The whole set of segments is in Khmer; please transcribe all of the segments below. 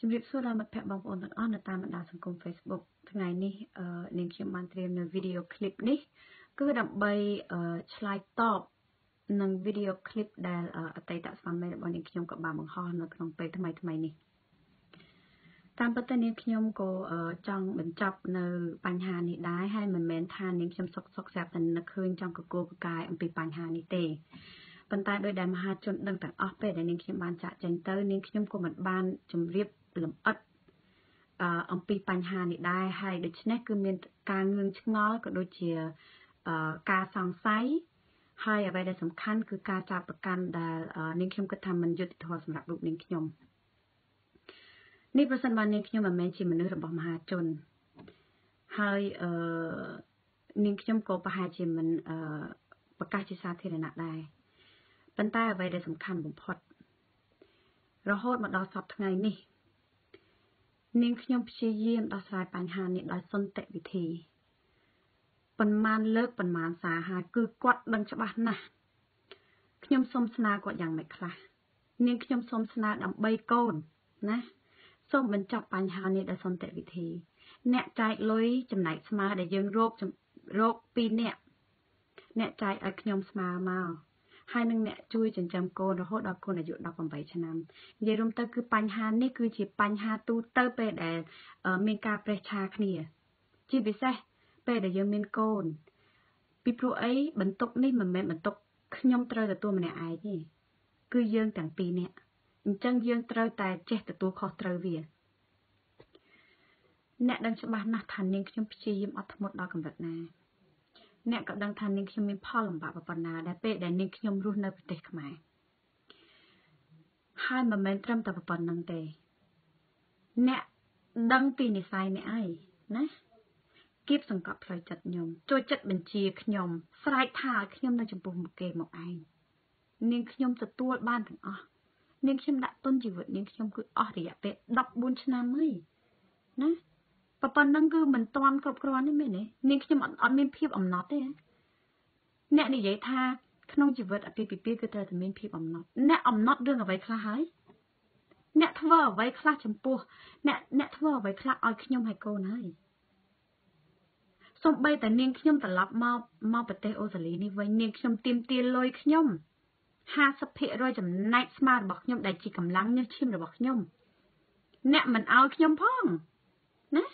ជំរាបសួរដល់មិត្តភ័ក្តិបងប្អូនទាំងអស់នៅតាមបណ្ដាសង្គម Facebook ថ្ងៃនេះនាងខ្ញុំបានត្រៀមនៅវីដេអូឃ្លីបនេះ គឺដើម្បីឆ្លើយតបនឹងវីដេអូឃ្លីបដែលអតីតស្វាមីរបស់នាងខ្ញុំក៏បានបង្ហោះនៅក្នុងពេលថ្មីថ្មីនេះតាមពិតទៅនាងខ្ញុំក៏ចង់បញ្ចប់នៅបញ្ហានេះដែរហើយមិនមែនថានាងខ្ញុំសុកសុកស្រាប់តែនឹកឃើញចង់កកូកកាយអំពីបញ្ហានេះទេប៉ុន្តែដោយដែលមហាជនដឹងទាំងអស់ពេលដែលនាងខ្ញុំបានចាក់ចេញទៅនាងខ្ញុំក៏មិនបានជម្រាប លម្អិតអឺអំពីបញ្ហានេះដែរហើយដូច្នេះគឺមានការងឿងឆ្ងល់ក៏ដូចជាអឺការសង្ស័យហើយអ្វីដែលសំខាន់គឺការចាប់ប្រកាន់ដែលនាងខ្ញុំគិតថាមិនយុត្តិធម៌សម្រាប់រូបនាងខ្ញុំនេះប្រសិនបើនាងខ្ញុំមិនមែនជាមនុស្សរបស់មហាជនហើយអឺនាងខ្ញុំក៏ប្រហែលជាមិនអឺប្រកាសជាសាធារណៈដែរប៉ុន្តែអ្វីដែលសំខាន់បំផុតរហូតមកដល់សប្តាហ៍ថ្ងៃនេះ នាងខ្ញុំព្យាយាមដោះស្រាយបញ្ហានេះដោយសន្តិវិធីប៉ុន្មានលើកប៉ុន្មានសារហើយគឺគាត់ដឹងច្បាស់ណាស់ខ្ញុំសូមស្នើគាត់យ៉ាងម៉េចខ្លះនាងខ្ញុំសូមស្នើដើម្បីកូនណាសូមបញ្ចប់បញ្ហានេះដោយសន្តិវិធី អ្នកចែកលុយចំណែកស្មើដែលយើងរោគរោគ2នាក់អ្នកចែកឲ្យខ្ញុំស្មើមក ហើយនឹងអ្នកជួយចិញ្ចឹមកូនរហូតដល់កូនអាយុ18ឆ្នាំនិយាយរួមទៅគឺបញ្ហានេះគឺជាបញ្ហាទូទៅពេលដែលមានការប្រេះឆាគ្នា ជាពិសេសពេលដែលយើងមានកូន ពីព្រោះអីបន្ទុកនេះមិនមែនបន្ទុកខ្ញុំត្រូវទទួលម្នាក់ឯងទេគឺយើងទាំងពីរនាក់អញ្ចឹងយើងត្រូវតែចេះទទួលខុសត្រូវវាអ្នកដឹងច្បាស់ណាស់ថានាងខ្ញុំព្យាយាមអត់ធ្មត់ដល់កម្រិតណា អ្នកក៏ដឹងថានាងខ្ញុំមានផលលំបាកប៉ុណ្ណាដែលពេលដែលនាងខ្ញុំរស់នៅប្រទេសខ្មែរហើយមិនមែនត្រឹមតែប៉ុណ្្នឹងទេ អ្នកដឹងពីនិស័យអ្នកឯងណាគៀបសង្កត់ផ្លូវចិត្តខ្ញុំចូលចិត្តបញ្ជាខ្ញុំស្រែកថាឲ្យខ្ញុំនៅចំពោះមុខគេមកឯងនាងខ្ញុំទទួលបានទាំងអស់នាងខ្ញុំដាក់ទុនជីវិតនាងខ្ញុំគឺអស់រយៈពេល14ឆ្នាំហើយណា ប៉ុណ្ណឹងគឺមិនតាន់គ្រប់គ្រាន់ទេមែនទេនាងខ្ញុំអត់អត់មានភាពអំណត់ទេអ្នកនិយាយថាក្នុងជីវិតអាពាហ៍ពិពាហ៍គឺត្រូវតែមានភាពអំណត់អ្នកអំណត់រឿងអ្វីខ្លះហើយអ្នកធ្វើអ្វីខ្លះចំពោះអ្នកអ្នកធ្វើអ្វីខ្លះឲ្យខ្ញុំហើយកូនហើយសំបីតែនាងខ្ញុំត្រឡប់មកមកប្រទេសអូស្ត្រាលីនេះវិញនាងខ្ញុំទៀមទាលុយខ្ញុំ50%ចំណែកស្មាររបស់ខ្ញុំដែលជាកម្លាំងញើសឈាមរបស់ខ្ញុំអ្នកមិនឲ្យខ្ញុំផងណា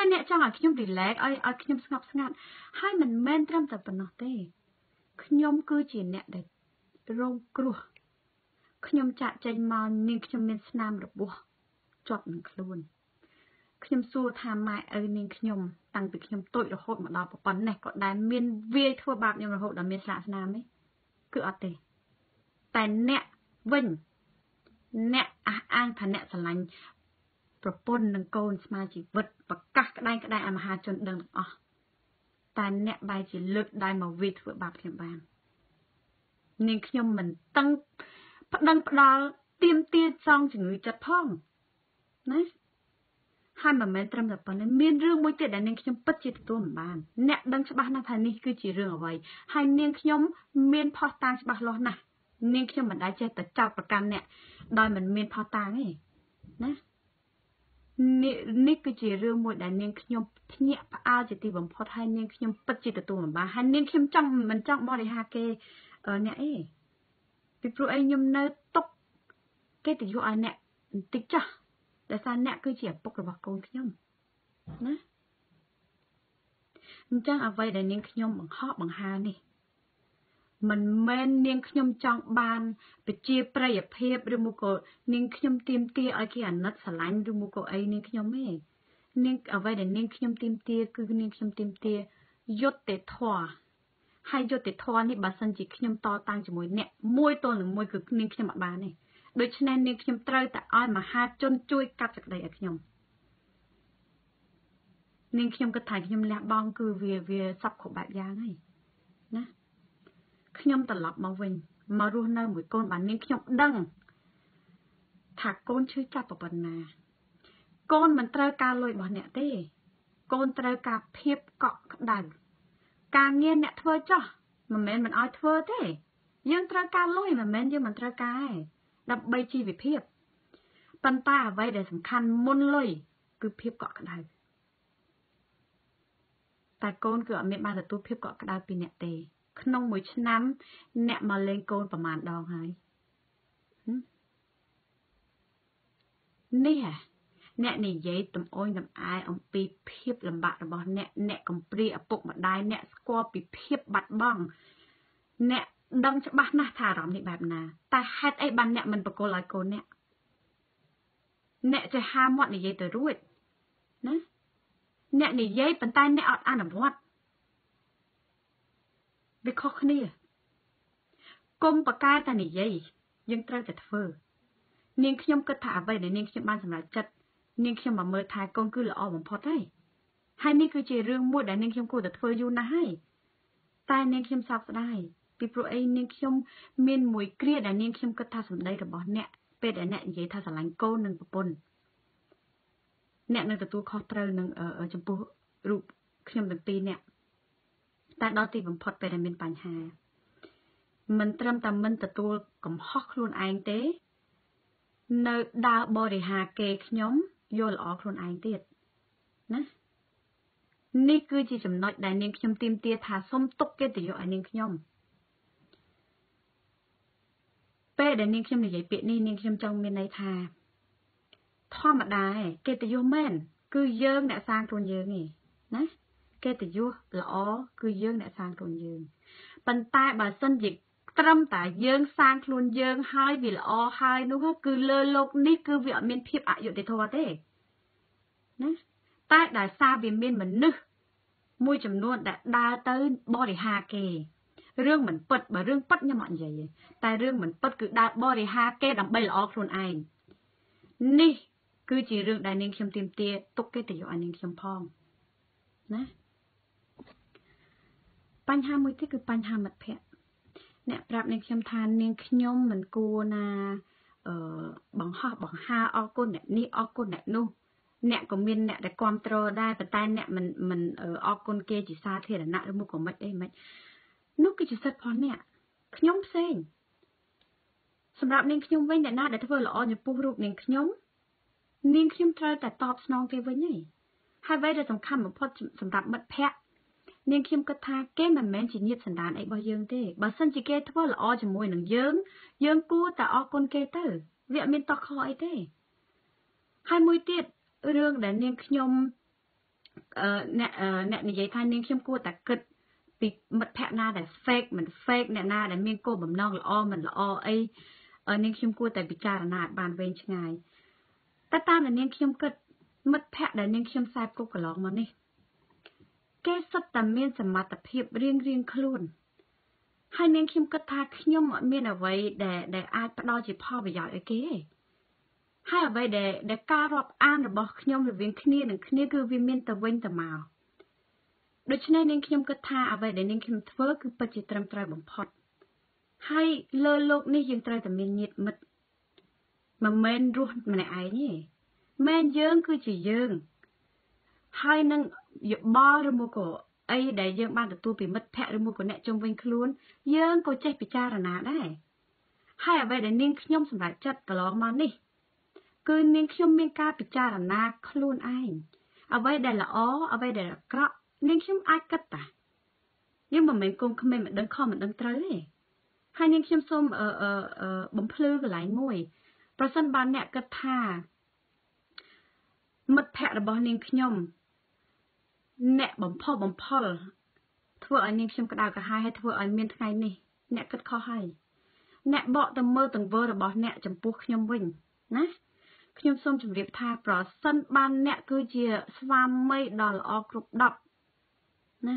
ហើយអ្នកចង់ឲ្យខ្ញុំ relax ឲ្យឲ្យខ្ញុំស្ងប់ស្ងាត់ហើយមិនមែនត្រឹមតែប៉ុណ្ណោះទេខ្ញុំគឺជាអ្នកដែលរងគ្រោះខ្ញុំចាក់ចេញមកនាងខ្ញុំមានស្នាមរបួសជាប់នឹងខ្លួនខ្ញុំសួរថាម៉ែឪនាងខ្ញុំតាំងពីខ្ញុំតូចរហូតមកដល់ប៉ុណ្ណេះក៏ដែលមានវាយធ្វើបាបខ្ញុំរហូតដល់មានស្លាកស្នាមទេគឺអត់ទេតែអ្នកវិញអ្នកអះអាងថាអ្នកស្រឡាញ់ ប្រពន្ធនិងកូនស្មាជីវិតប្រកាសក្តែងក្តែងឲ្យមហាជនដឹងទាំងអស់តែអ្នកបែរជាលើកដៃមកវាធ្វើបាបខ្ញុំបាននាងខ្ញុំមិនតឹងប្តឹងផ្ដាល់ទៀមទាសងជំងឺចិត្តផងណាហើយមិនមែនត្រឹមតែប៉ុណ្ណេះមានរឿងមួយទៀតដែលនាងខ្ញុំពិតជាទទួលមិនបានអ្នកដឹងច្បាស់ណាស់ថានេះគឺជារឿងអ្វីហើយនាងខ្ញុំមានផុសតាងច្បាស់លាស់ណាស់នាងខ្ញុំមិនដែលចេះតែចោទប្រកាន់អ្នកដោយមិនមានផុសតាងទេណា នេះគឺជារឿងមួយដែលនាងខ្ញុំភ្ញាក់ផ្អើលជាទីបំផុតហើយនាងខ្ញុំពិតជាទទួលមិនបានហើយនាងខ្ញុំចង់មិនចង់បរិហាគេអ្នកអីពីព្រោះអីខ្ញុំនៅຕົកគេទៅយកឲ្យអ្នកបន្តិចចាស់ដែលថាអ្នកគឺជាឪពុករបស់កូនខ្ញុំណាអញ្ចឹងអ្វីដែលនាងខ្ញុំបង្ហោះបង្ហានេះ មិនមែននាងខ្ញុំចង់បានពជាប្រយភាពឬមកក៏នាងខ្ញុំទៀមទាឲ្យគេអាណិតស្រឡាញ់ឬមកក៏អីនាងខ្ញុំទេនាងអ្វីដែលនាងខ្ញុំទៀមទាគឺនាងខ្ញុំទៀមទាយុត្តិធម៌ហើយយុត្តិធម៌នេះបើសិនជាខ្ញុំតតាំងជាមួយអ្នកមួយទល់នឹងមួយគឺនាងខ្ញុំអត់បានទេដូច្នេះនាងខ្ញុំត្រូវតែឲ្យមហាជនជួយកាត់សេចក្តីឲ្យខ្ញុំនាងខ្ញុំគិតថាខ្ញុំលះបង់គឺវាវាសັບគ្រប់បែបយ៉ាងហើយណា ខ្ញុំត្រឡប់មកវិញមករស់នៅមួយកូនបាននាងខ្ញុំដឹងថាកូនឈឺចាប់ប៉ុណ្ណា កូនមិនត្រូវការលុយរបស់អ្នកទេ កូនត្រូវការភាពកក់ក្ដៅការងារអ្នកធ្វើចោះមិនមែនមិនអោយធ្វើទេយើងត្រូវការលុយមិនមែនយើងមិនត្រូវការទេដើម្បីជីវភាពប៉ុន្តែអ្វីដែលសំខាន់មុនលុយគឺភាពកក់ក្ដៅតែកូនគឺអត់មានបានទទួលភាពកក់ក្ដៅពីអ្នកទេ ក្នុងមួយឆ្នាំ អ្នកមកលេងកូនប្រមាណដងហើយនេះហ៎អ្នកនិយាយតំអូនតំអែអំពីភាពលំបាករបស់អ្នកអ្នកកំព្រាឪពុកម្ដាយអ្នកស្គាល់ពីភាពបាត់បង់អ្នកដឹងច្បាស់ណាស់ថាអារម្មណ៍នេះបែបណាតែហេតុអីបានអ្នកមិនបកគលឲ្យកូនអ្នកអ្នកចេះហាមាត់និយាយទៅរួចណាអ្នកនិយាយប៉ុន្តែអ្នកអត់អនុវត្ត វាខុសគ្នាគុំបកកែតែនិយាយយើងត្រូវតែធ្វើ នាងខ្ញុំគិតថាអ្វីដែលនាងខ្ញុំបានសម្រេចចិត្តនាងខ្ញុំមកមើលថែកូនគឺល្អបំផុតហើយហើយនេះគឺជារឿងមួយដែលនាងខ្ញុំគួរតែធ្វើយូរណាស់ហើយតែនាងខ្ញុំសោកស្ដាយពីព្រោះអីនាងខ្ញុំមានមួយគ្រាដែលនាងខ្ញុំគិតថាសម្ដីរបស់អ្នកពេលដែលអ្នកនិយាយថាស្រឡាញ់កូននិងប្រពន្ធអ្នកនឹងទទួលខុសត្រូវនឹងចំពោះរូបខ្ញុំទាំងពីរអ្នក តែដល់ទីបំផុតពេលដែលមានបញ្ហាមិនត្រឹមតែមិនទទួលកំហុសខ្លួនឯងទេ នៅដើរបរិហាគេខ្ញុំយល់ល្អខ្លួនឯងទៀតណានេះគឺជាចំណុចដែលនាងខ្ញុំទៀមទាថាសុំទុកកិត្តិយសឲ្យនាងខ្ញុំពេលដែលនាងខ្ញុំនិយាយពាក្យនេះនាងខ្ញុំចង់មានន័យថា ធម្មតាឯងកិត្តិយសមែនគឺយើងអ្នកសាងខ្លួនយើងឯងណា កិត្តិយសល្អគឺយើងអ្នកសាងខ្លួនយើងប៉ុន្តែបើសិនជាត្រឹមតែយើងសាងខ្លួនយើងហើយវាល្អហើយនោះគឺលើលោកនេះគឺវាអត់មានភាពអយុត្តិធម៌ទេណាតែដែលសារវាមានមនុស្សមួយចំនួនដែលដើរទៅបរិហាគេរឿងមិនពិតបើរឿងពិតខ្ញុំអត់និយាយទេតែរឿងមិនពិតគឺដើរបរិហាគេដើម្បីល្អខ្លួនឯងនេះគឺជារឿងដែលនាងខ្ញុំទៀមទាទុកគេទៅយកឲ្យនាងខ្ញុំផងណា បញ្ហាមួយទៀតគឺបញ្ហាមិត្តភ័ក្តិអ្នកប្រាប់នាងខ្ញុំថានាងខ្ញុំមិនគួរណាអឺបង្ហោះបង្ហាអរគុណអ្នកនេះអរគុណអ្នកនោះអ្នកក៏មានអ្នកដែលគ្រប់គ្រងដែរប៉ុន្តែអ្នកមិនមិនអរគុណគេជាសាធារណៈឬមកក៏មិនអីមិននោះគឺជាសិទ្ធិរបស់អ្នកខ្ញុំផ្សេងសម្រាប់នាងខ្ញុំវិញអ្នកណាដែលធ្វើល្អចំពោះរូបនាងខ្ញុំនាងខ្ញុំត្រូវតែតបស្នងគេវិញហើយហើយអ្វីដែលសំខាន់បំផុតសម្រាប់មិត្តភ័ក្តិ នាងខ្ញុំគិតថាគេមិនមែនជាញាតិសន្តានអីរបស់យើងទេបើសិនជាគេធ្វើល្អជាមួយនឹងយើងយើងគួរតែអរគុណគេទៅវាអត់មានតោះខអីទេហើយមួយទៀតរឿងដែលនាងខ្ញុំអឺអ្នកអ្នកនិយាយថានាងខ្ញុំគួរតែគិតពីមិត្តភ័ក្តិណាដែល fake មិន fake អ្នកណាដែលមានគោលបំណងល្អមិនល្អអីនាងខ្ញុំគួរតែពិចារណាឲ្យបានវែងឆ្ងាយតែតាមដែលនាងខ្ញុំគិតមិត្តភ័ក្តិដែលនាងខ្ញុំខ្សែគប់កន្លងមកនេះ គេសុទ្ធតែមានសមត្ថភាពរៀងរៀងខ្លួន ហើយនាងខ្ញុំគិតថាខ្ញុំអត់មានអ្វីដែលដែលអាចផ្ដល់ជាផលប្រយោជន៍ឲ្យគេទេហើយអ្វីដែលដែលការរាប់អានរបស់ខ្ញុំរវាងគ្នានឹងគ្នាគឺវាមានទៅវិញទៅមកដូច្នេះនាងខ្ញុំគិតថាអ្វីដែលនាងខ្ញុំធ្វើគឺពិតជាត្រឹមត្រូវបំផុតហើយលើលោកនេះយើងត្រូវតែមានញាតិមិត្តមិនមែនរស់ម្នាក់ឯងទេមែនយើងគឺជាយើង ហើយនឹង យោបល់ឬមកក៏អីដែលយើងបានទទួលពីមិត្តភ័ក្តិឬមកក៏អ្នកជុំវិញខ្លួន យើងក៏ចេះពិចារណាដែរហើយអ្វីដែលនាងខ្ញុំសម្រេចចិត្តកន្លងមកនេះ គឺនាងខ្ញុំមានការពិចារណាខ្លួនឯងអ្វីដែលល្អអ្វីដែលអាក្រក់នាងខ្ញុំអាចគិតតាយើងមិនមែនគុំគ្មានមិនដឹងខុសមិនដឹងត្រូវទេហើយនាងខ្ញុំសូមបំភ្លឺកន្លែងមួយ ប្រសិនបើអ្នកគិតថាមិត្តភ័ក្តិរបស់នាងខ្ញុំ អ្នកបំផុសបំផុលធ្វើឲ្យនាងខ្ញុំក្តៅក្រហាយហើយធ្វើឲ្យមានថ្ងៃនេះអ្នកគិតខុសហើយអ្នកបកទៅមើលទង្វើរបស់អ្នកចំពោះខ្ញុំវិញណាខ្ញុំសូមជម្រាបថាប្រសិនបានអ្នកគឺជាស្វាមីដ៏ល្អគ្រប់10ណា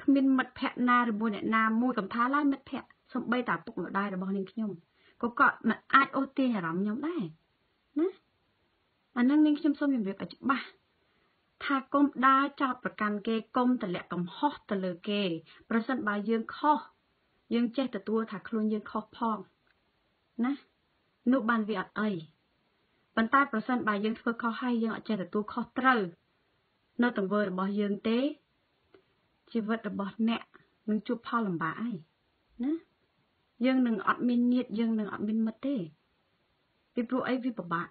គ្មានមិត្តភ័ក្តិណាឬមួយអ្នកណាមួយកំថាឡើយមិត្តភ័ក្តិសំបីតាពុកម្ដាយរបស់នាងខ្ញុំក៏គាត់មិនអាចអូសទាញអារម្មណ៍ខ្ញុំដែរណាអានឹងនាងខ្ញុំសូមជម្រាបឲ្យច្បាស់ ថាកុំដើរចោតប្រកាន់គេកុំទម្លាក់កំហុសទៅលើគេ ប្រសិនបើយើងខុសយើងចេះទទួលថាខ្លួនយើងខុសផងណានោះបានវាអត់អីប៉ុន្តែប្រសិនបើយើងធ្វើខុសហើយយើងអត់ចេះទទួលខុសត្រូវនៅទង្វើរបស់យើងទេជីវិតរបស់អ្នកនឹងជួបផលលំបាកហើយណាយើងនឹងអត់មានញាតិយើងនឹងអត់មានមិត្តទេពីព្រោះអីវាពិបាក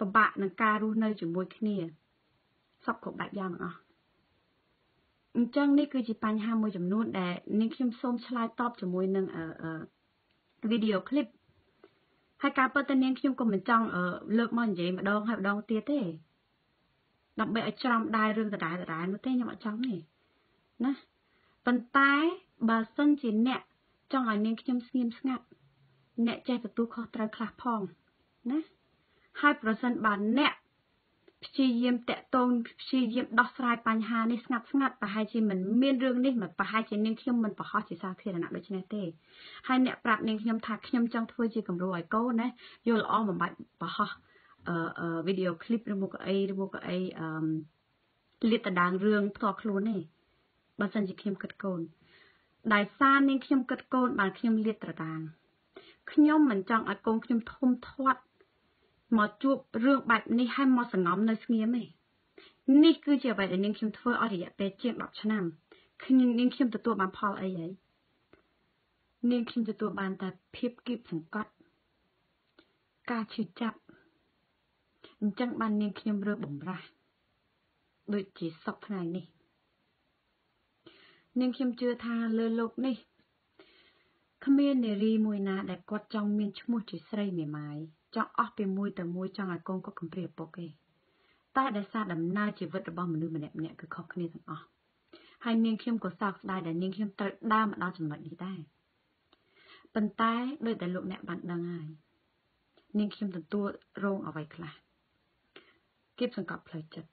ពិបាកនឹងការរស់នៅជាមួយគ្នា សពគ្រប់បែបយ៉ាងទាំងអស់អញ្ចឹងនេះគឺជាបញ្ហាមួយចំនួនដែលនាងខ្ញុំសូមឆ្លើយតបជាមួយនឹងវីដេអូឃ្លីបហើយការពិតទៅនាងខ្ញុំក៏មិនចង់លើកមកនិយាយម្ដងហើយម្ដងទៀតទេដើម្បីឲ្យច្រំដែររឿងដដែលដដែលនោះទេខ្ញុំអត់ចង់ទេណាប៉ុន្តែបើសិនជាអ្នកចង់ឲ្យនាងខ្ញុំស្ងៀមស្ងាត់អ្នកចេះទទួលខុសត្រូវខ្លះផងណាហើយប្រសិនបើអ្នក ព្យាយាមតាក់ទងព្យាយាមដោះស្រាយបញ្ហានេះស្ងាត់ស្ងាត់ប្រហែលជាមិនមានរឿងនេះមិនប្រហែលជានាងខ្ញុំមិនប្រហោះជាសាធារណៈដូចនេះទេហើយអ្នកប្រាប់នាងខ្ញុំថាខ្ញុំចង់ធ្វើជាគំរូឲ្យកូនណាយល់ល្អមិនបាច់ប្រហោះអឺវីដេអូឃ្លីបឬមកអីឬមកអីអឺលាតដងរឿងផ្ទាល់ខ្លួនទេបើសិនជាខ្ញុំគិតកូនដែលសារនាងខ្ញុំគិតកូនបានខ្ញុំលាតត្រដាងខ្ញុំមិនចង់ឲ្យកូនខ្ញុំធំធាត់ មកជួបរឿងបែបនេះហើយមកសង្ងំនៅស្ងៀមទេនេះគឺជាអ្វីដែលនាងខ្ញុំធ្វើអស់រយៈពេលជាង10ឆ្នាំខ្ញុំនាងខ្ញុំទទួលបានផលអីហើយនាងខ្ញុំទទួលបានតែភាពគៀបសង្កត់ការឈឺចាប់អញ្ចឹងបាននាងខ្ញុំរើបំរាស់ដូចជាសពថ្ងៃនេះនាងខ្ញុំជឿថាលើលោកនេះគ្មាននារីមួយណាដែលគាត់ចង់មានឈ្មោះជាស្រីមេម៉ាយ ចង់អស់ពីមួយទៅមួយចង់ឲ្យកូនគាត់កំព្រាឪពុកទេតែដោយសារដំណើរជីវិតរបស់មនុស្សម្នាក់ម្នាក់គឺខុសគ្នាទាំងអស់ហើយនាងខ្ញុំក៏សោកស្ដាយដែលនាងខ្ញុំត្រូវដើរមកដល់ចំណុចនេះដែរប៉ុន្តែដោយតែលោកអ្នកបានដឹងហើយនាងខ្ញុំទទួលរងអ្វីខ្លះគៀបសង្កត់ផ្លូវចិត្ត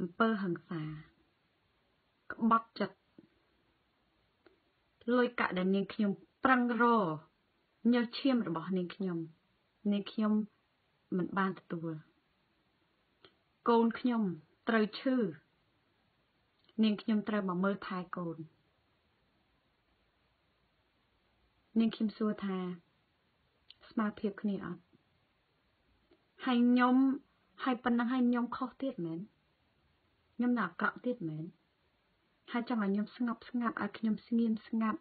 អំពើហិង្សាក្បត់ចិត្តលុយកាក់ដែលនាងខ្ញុំប្រឹងរញើសឈាមរបស់នាងខ្ញុំ នាងខ្ញុំមិនបានទទួលកូនខ្ញុំត្រូវឈឺនាងខ្ញុំត្រូវមកមើលថែកូននាងខ្ញុំសួរថាស្មើភាពគ្នាអត់ហើយខ្ញុំហើយប៉ុណ្ណឹងហើយខ្ញុំខុសទៀតមែនខ្ញុំនៅអាក្រក់ទៀតមែនហើយចង់ឲ្យខ្ញុំស្ងប់ស្ងាត់ឲ្យខ្ញុំស្ងៀមស្ងាត់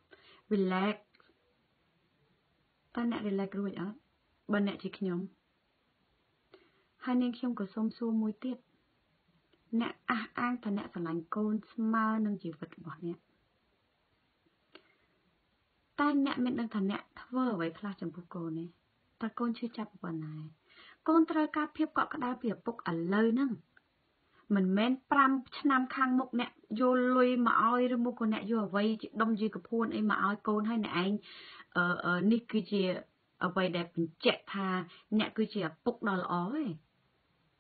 relax តើអ្នក relax រួចអត់ បើអ្នកជាខ្ញុំហើយនាងខ្ញុំក៏សូមសួរមួយទៀតអ្នកអះអាងថាអ្នកស្រឡាញ់កូនស្មើនឹងជីវិតរបស់អ្នកតែអ្នកមានដឹងថាអ្នកធ្វើអ្វីខ្លះចំពោះកូនទេតើកូនឈឺចាប់ប៉ុណ្ណាកូនត្រូវការភាពកក់ក្ដៅពីឪពុកឥឡូវហ្នឹងមិនមែន5ឆ្នាំខាងមុខអ្នកយកលុយមកឲ្យឬមកក៏អ្នកយកអ្វីជាដុំជាកពួនអីមកឲ្យកូនហើយអ្នកឯងអឺនេះគឺជា អ្វីដែលបញ្ជាក់ថា អ្នកគឺជាឪពុកដ៏ល្អឯង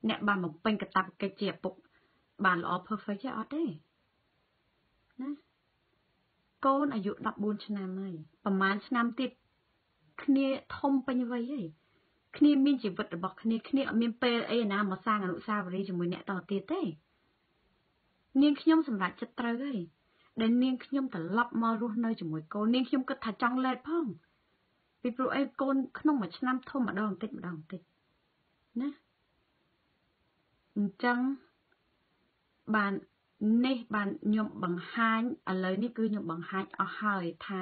អ្នកបានបំពេញកាតព្វកិច្ចជាឪពុក បានល្អ perfect ទេអត់ទេណាកូនអាយុ14ឆ្នាំហើយប្រហែលឆ្នាំទៀតគ្នាធំពេញវ័យហើយគ្នាមានជីវិតរបស់គ្នាគ្នាអត់មានពេលអីណាមកសាងអនុស្សាវរីយ៍ជាមួយអ្នកតទៀតទេនាងខ្ញុំសម្រាប់ចិត្តត្រូវហើយដែលនាងខ្ញុំត្រឡប់មករស់នៅជាមួយកូននាងខ្ញុំគិតថាចង់លែតផង ពីព្រោះអីកូនក្នុងមួយឆ្នាំធំម្ដងបន្តិចម្ដងបន្តិចណាអញ្ចឹងបាននេះបានខ្ញុំបង្ហាញឥឡូវនេះគឺខ្ញុំបង្ហាញអស់ហើយថា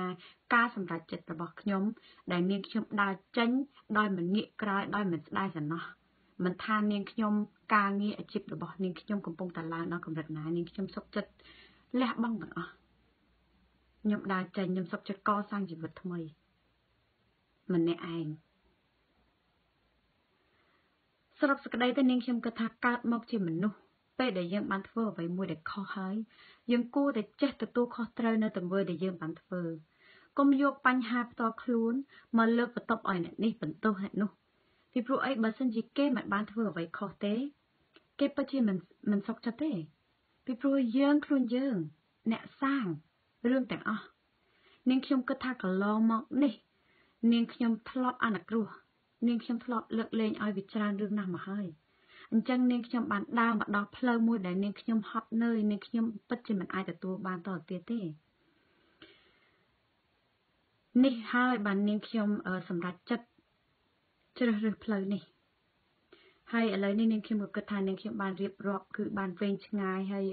ការសម្រេចចិត្តរបស់ខ្ញុំដែលនាងខ្ញុំដើរចេញដោយមិនងាកក្រោយដោយមិនស្ដាយសំណោះមិនថានាងខ្ញុំការងារអាជីពរបស់នាងខ្ញុំកំពុងតែឡើងដល់កម្រិតណានាងខ្ញុំសុខចិត្តលះបង់ទាំងអស់ខ្ញុំដើរចេញខ្ញុំសុខចិត្តកសាងជីវិតថ្មី ម្នាក់ឯងសរុបសេចក្តីទៅនាងខ្ញុំគិតថាកើតមកជាមនុស្សពេលដែលយើងបានធ្វើអ្វីមួយដែលខុសហើយយើងគួរតែចេះទទួលខុសត្រូវនៅទង្វើដែលយើងបានធ្វើកុំយកបញ្ហាផ្ទាល់ខ្លួនមកលើកបន្ទប់ឲ្យអ្នកនេះបន្ទោសអ្នកនោះពីព្រោះអីបើសិនជាគេមិនបានធ្វើអ្វីខុសទេ គេពិតជាមិនមិនសុខចិត្តទេ ពីព្រោះយើងខ្លួនយើង អ្នកសាងរឿងទាំងអស់នាងខ្ញុំគិតថាកន្លងមកនេះ នាងខ្ញុំធ្លាប់អនុគ្រោះ នាងខ្ញុំធ្លាប់លើកលែងឲ្យវាច្រើនរឿងណាស់មកហើយអញ្ចឹងនាងខ្ញុំបានដើរមកដល់ផ្លូវមួយដែលនាងខ្ញុំហត់នឿយនាងខ្ញុំពិតជាមិនអាចទទួលបានតទៅទៀតទេនេះហើយបាននាងខ្ញុំសម្រេចចិត្តជ្រើសរើសផ្លូវនេះហើយឥឡូវនេះនាងខ្ញុំក៏គិតថានាងខ្ញុំបានរៀបរាប់គឺបានវែងឆ្ងាយហើយ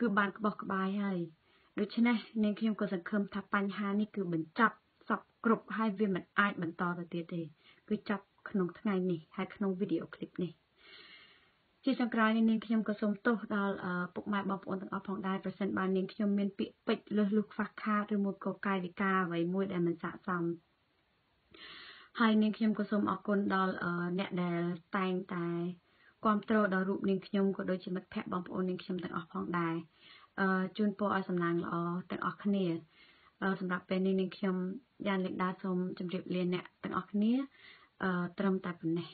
គឺបានក្បោះក្បាយហើយដូច្នេះនាងខ្ញុំក៏សង្ឃឹមថាបញ្ហានេះគឺបញ្ចប់សព គ្រប់ហើយវាមិនអាចបន្តទៅទៀតទេគឺចាប់ក្នុងថ្ងៃនេះហើយក្នុងវីដេអូឃ្លីបនេះជាចុងក្រោយនេះនាងខ្ញុំក៏សូមទោសដល់ពុកម៉ែបងប្អូនទាំងអស់ផងដែរប្រសិនបើនាងខ្ញុំមានពាក្យពេចន៍លើសលុះខ្វះខាតឬមួយក៏កាយវិការអ្វីមួយដែលមិនស័ក្តិសមហើយនាងខ្ញុំក៏សូមអរគុណដល់អ្នកដែលតែងតែគ្រប់គ្រងដល់រូបនាងខ្ញុំក៏ដូចជាមិត្តភ័ក្តិបងប្អូននាងខ្ញុំទាំងអស់ផងដែរអឺជូនពរឲ្យសំណាងល្អទាំងអស់គ្នាសម្រាប់ពេលនេះនាងខ្ញុំ យ៉ាងលេខដាសូមជម្រាបលាអ្នកទាំងអស់គ្នាអឺត្រឹមតែប៉ុណ្ណេះ